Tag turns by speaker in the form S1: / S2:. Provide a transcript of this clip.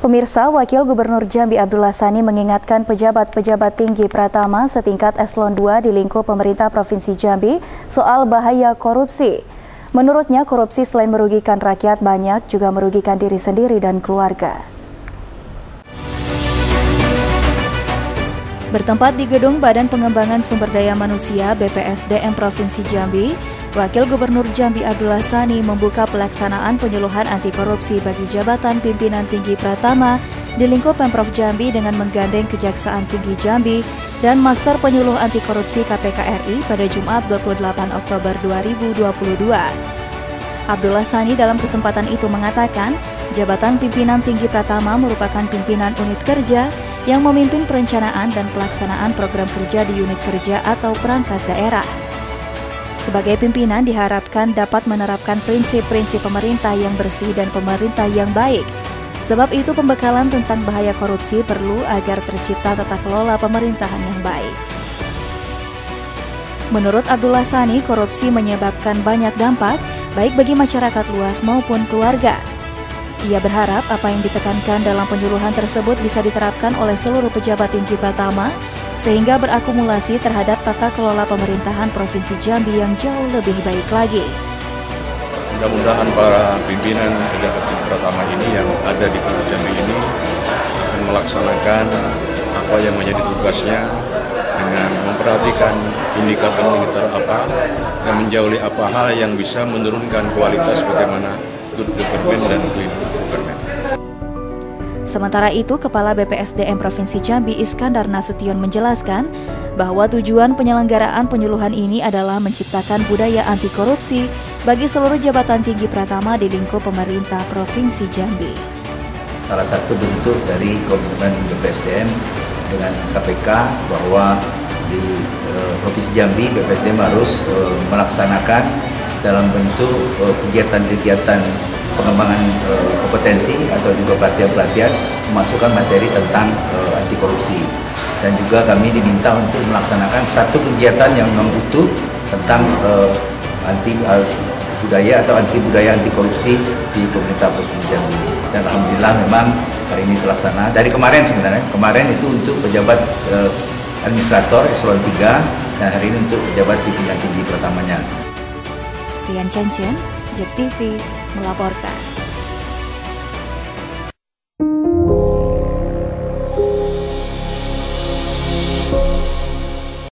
S1: Pemirsa, Wakil Gubernur Jambi Abdullah Sani mengingatkan pejabat-pejabat tinggi Pratama setingkat eselon 2 di lingkup pemerintah Provinsi Jambi soal bahaya korupsi. Menurutnya, korupsi selain merugikan rakyat banyak juga merugikan diri sendiri dan keluarga. Bertempat di gedung Badan Pengembangan Sumber Daya Manusia BPSDM Provinsi Jambi, Wakil Gubernur Jambi Abdullah Sani membuka pelaksanaan penyuluhan anti korupsi bagi jabatan pimpinan tinggi Pratama di lingkup Pemprov Jambi dengan menggandeng Kejaksaan Tinggi Jambi dan Master Penyuluh Anti Korupsi KPK RI pada Jumat 28 Oktober 2022. Abdullah Sani dalam kesempatan itu mengatakan, jabatan pimpinan tinggi Pratama merupakan pimpinan unit kerja yang memimpin perencanaan dan pelaksanaan program kerja di unit kerja atau perangkat daerah. Sebagai pimpinan diharapkan dapat menerapkan prinsip-prinsip pemerintah yang bersih dan pemerintah yang baik. Sebab itu pembekalan tentang bahaya korupsi perlu agar tercipta tata kelola pemerintahan yang baik. Menurut Abdullah Sani, korupsi menyebabkan banyak dampak, baik bagi masyarakat luas maupun keluarga. Ia berharap apa yang ditekankan dalam penyuluhan tersebut bisa diterapkan oleh seluruh pejabat tinggi Pratama sehingga berakumulasi terhadap tata kelola pemerintahan Provinsi Jambi yang jauh lebih baik lagi.
S2: Mudah-mudahan para pimpinan pejabat tinggi Pratama ini yang ada di Provinsi Jambi ini akan melaksanakan apa yang menjadi tugasnya dengan memperhatikan indikator-indikator apa dan menjauhi apa hal yang bisa menurunkan kualitas bagaimana good government dan clean government.
S1: Sementara itu, Kepala BPSDM Provinsi Jambi Iskandar Nasution menjelaskan bahwa tujuan penyelenggaraan penyuluhan ini adalah menciptakan budaya anti korupsi bagi seluruh jabatan tinggi Pratama di lingkup pemerintah Provinsi Jambi.
S3: Salah satu bentuk dari komitmen BPSDM dengan KPK bahwa di uh, Provinsi Jambi BPSDM harus uh, melaksanakan dalam bentuk uh, kegiatan-kegiatan pengembangan uh, kompetensi atau juga pelatihan-pelatihan memasukkan materi tentang uh, anti korupsi dan juga kami diminta untuk melaksanakan satu kegiatan yang memang utuh tentang uh, anti uh, budaya atau anti budaya anti korupsi di pemerintah Provinsi Jambi dan alhamdulillah memang hari ini terlaksana dari kemarin sebenarnya kemarin itu untuk pejabat uh, administrator eselon 3 dan hari ini untuk pejabat pimpinan tinggi pertamanya.
S1: Rian Cencen, JEK TV, melaporkan.